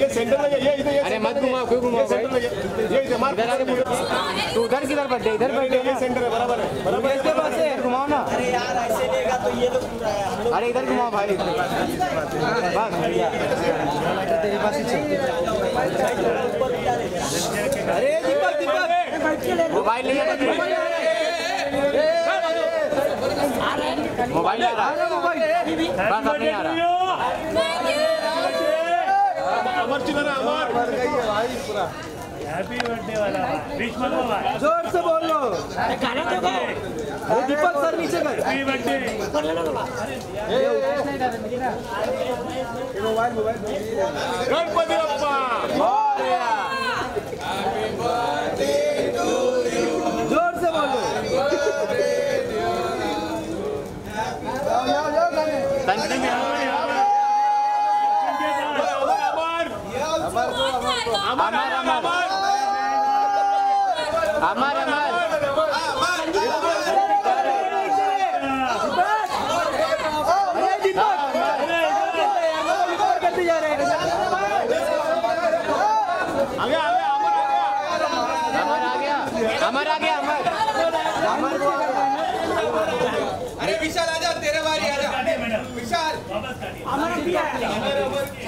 ये सेंटर में ये इधर ये अरे मत घुमाओ क्यों घुमाओ भाई। सेंटर में ये इधर मार। इधर आके बोलो। तू उधर किधर बैठे इधर बैठे ये सेंटर है बराबर है बराबर इसके पास है घुमाओ ना। अरे यार ऐसे लेगा तो ये तो पूरा है। अरे इधर घुमाओ भाई। ऊपर क्या लेगा अरे दीपक दीपक। मोबाइल नहीं है मोबाइल आ रहा। है मोबाइल बस अब नहीं आ रहा अमर चिन्ह ना अमर हैप्पी बर्थडे वाला। विश मत बाबा ज़ोर से बोल। लो गाना तो गाओ। वो दीपक सर नीचे कर। हैप्पी बर्थडे गणपती बाप्पा ज़ोर से बोलो संजय में अमर अमर अमर अमर अमर अमर अरे दीपक करते जा रहे हैं आ गया आ गया अमर। आ गया अमर आ गया अमर आ गया अमर अरे विशाल आजा तेरे बारी आजा विशाल वापस काटिए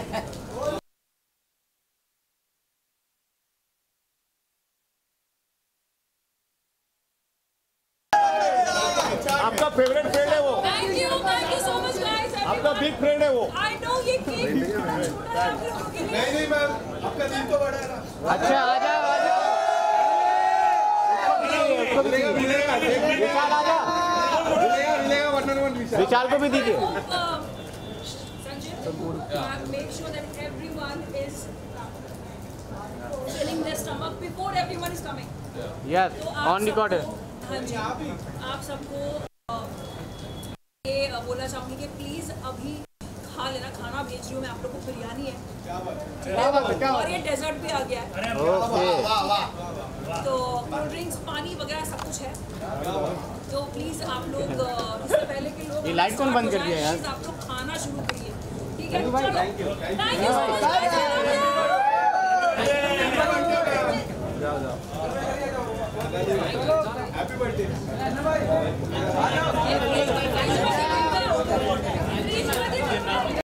आपका फेवरेट फ्रेंड है वो। Thank you thank you so much guys आपका बिग फ्रेंड है वो। आई नो ये केक छोटा है आप लोगों के लिए। नहीं नहीं मैम आपका दिल तो बड़ा है ना। अच्छा आ जा आ जा मिलेगा मिलेगा विशाल आ जा मिलेगा मिलेगा one on one Vishal. Vishal को भी दीजिए। Filling their stomach before everyone is coming. Yes तो सबको- हाँ जी आप सबको ये बोलना चाहूँगी कि प्लीज़ अभी खा लेना खाना भेज रही हूँ मैं आप लोग को बिरयानी है। और ये डेजर्ट भी आ गया है। तो कोल्ड ड्रिंक्स पानी वगैरह सब कुछ है। तो प्लीज़ आप लोग इससे पहले के लोग लाइट कौन बंद कर दिया यार? प्लीज़ आप लोग खाना शुरू करिए। ठीक है? चलो। थैंक यू थैंक यू पड़ते